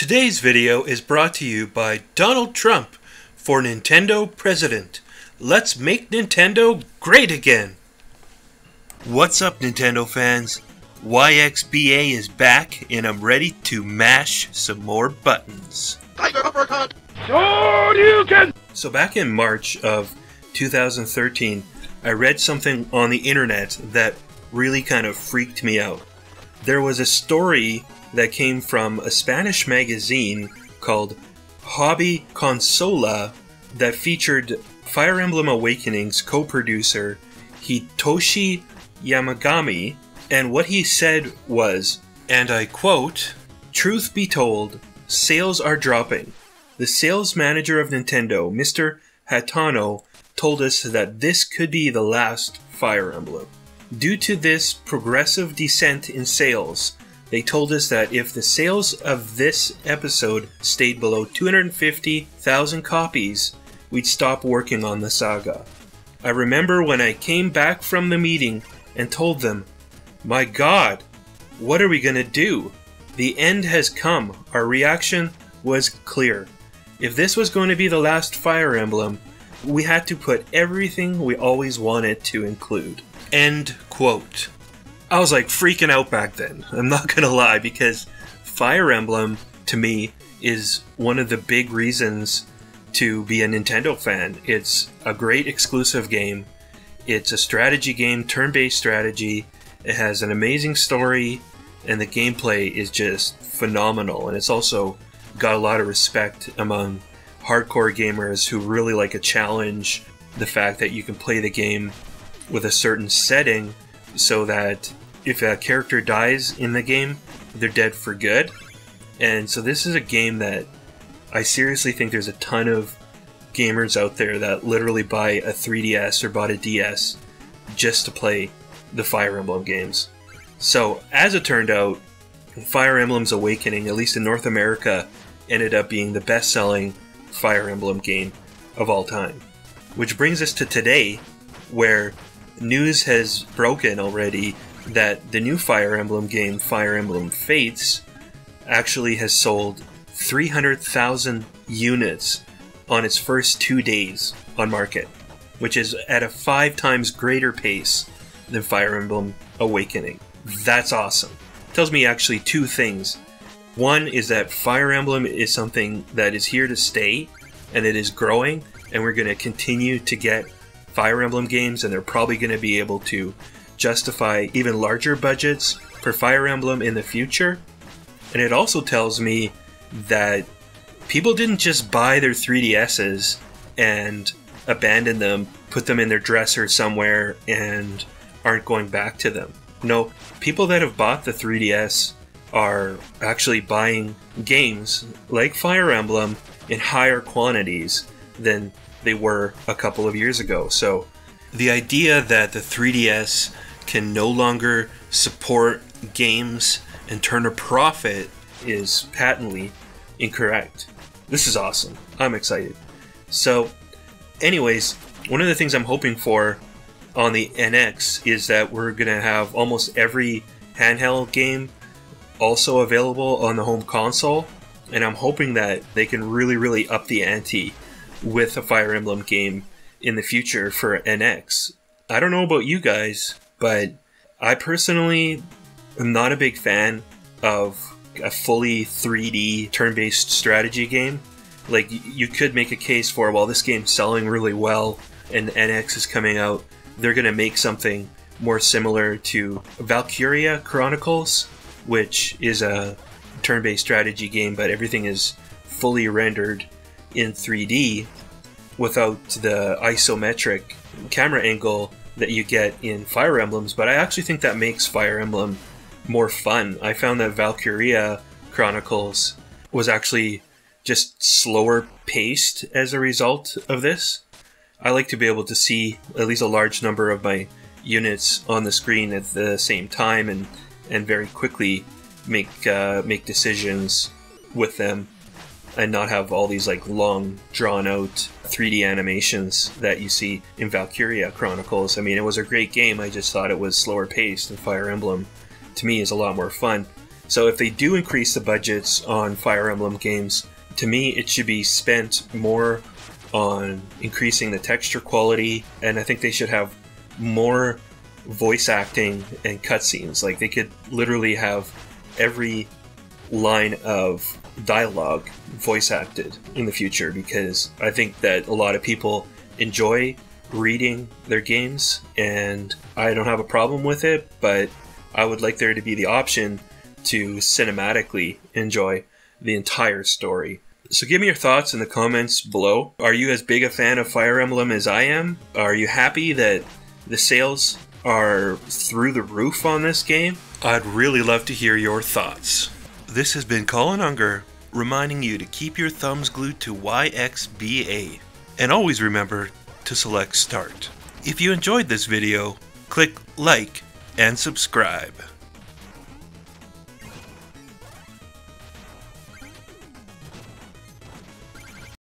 Today's video is brought to you by Donald Trump for Nintendo President. Let's make Nintendo great again! What's up, Nintendo fans? YXBA is back, and I'm ready to mash some more buttons. Tiger uppercut! So, back in March of 2013, I read something on the internet that really kind of freaked me out. There was a story that came from a Spanish magazine called Hobby Consola that featured Fire Emblem Awakening's co producer Hitoshi Yamagami, and what he said was, and I quote, Truth be told, sales are dropping. The sales manager of Nintendo, Mr. Hatano, told us that this could be the last Fire Emblem. Due to this progressive descent in sales, they told us that if the sales of this episode stayed below 250,000 copies, we'd stop working on the saga. I remember when I came back from the meeting and told them, My god, what are we gonna do? The end has come. Our reaction was clear. If this was going to be the last Fire Emblem, we had to put everything we always wanted to include. End quote. I was like freaking out back then. I'm not gonna lie, because Fire Emblem, to me, is one of the big reasons to be a Nintendo fan. It's a great exclusive game. It's a strategy game, turn based strategy. It has an amazing story, and the gameplay is just phenomenal. And it's also got a lot of respect among hardcore gamers who really like a challenge. The fact that you can play the game with a certain setting so that if a character dies in the game, they're dead for good. And so this is a game that I seriously think there's a ton of gamers out there that literally buy a 3DS or bought a DS just to play the Fire Emblem games. So, as it turned out, Fire Emblem's Awakening, at least in North America, ended up being the best selling Fire Emblem game of all time. Which brings us to today, where news has broken already that the new Fire Emblem game, Fire Emblem Fates, actually has sold 300,000 units on its first two days on market, which is at a five times greater pace than Fire Emblem Awakening. That's awesome. tells me actually two things. One is that Fire Emblem is something that is here to stay and it is growing, and we're going to continue to get Fire Emblem games, and they're probably going to be able to justify even larger budgets for Fire Emblem in the future. And it also tells me that people didn't just buy their 3DSs and abandon them, put them in their dresser somewhere, and aren't going back to them. No, people that have bought the 3DS are actually buying games like Fire Emblem in higher quantities than they were a couple of years ago. So the idea that the 3DS can no longer support games and turn a profit is patently incorrect. This is awesome. I'm excited. So, anyways, one of the things I'm hoping for on the NX is that we're going to have almost every handheld game also available on the home console. And I'm hoping that they can really, really up the ante with a Fire Emblem game in the future for NX. I don't know about you guys, but I personally am not a big fan of a fully 3D turn based strategy game. Like, you could make a case for, well, this game's selling really well and NX is coming out, they're going to make something more similar to Valkyria Chronicles, which is a turn based strategy game, but everything is fully rendered in 3D without the isometric camera angle that you get in Fire Emblems, but I actually think that makes Fire Emblem more fun. I found that Valkyria Chronicles was actually just slower paced as a result of this. I like to be able to see at least a large number of my units on the screen at the same time and, and very quickly make uh, make decisions with them and not have all these like long drawn out 3D animations that you see in Valkyria Chronicles. I mean, it was a great game. I just thought it was slower paced and Fire Emblem to me is a lot more fun. So if they do increase the budgets on Fire Emblem games, to me it should be spent more on increasing the texture quality, and I think they should have more voice acting and cutscenes. Like they could literally have every line of dialogue voice acted in the future because I think that a lot of people enjoy reading their games and I don't have a problem with it, but I would like there to be the option to cinematically enjoy the entire story. So give me your thoughts in the comments below. Are you as big a fan of Fire Emblem as I am? Are you happy that the sales are through the roof on this game? I'd really love to hear your thoughts. This has been Colin Unger reminding you to keep your thumbs glued to YXBA. And always remember to select Start. If you enjoyed this video, click like and subscribe.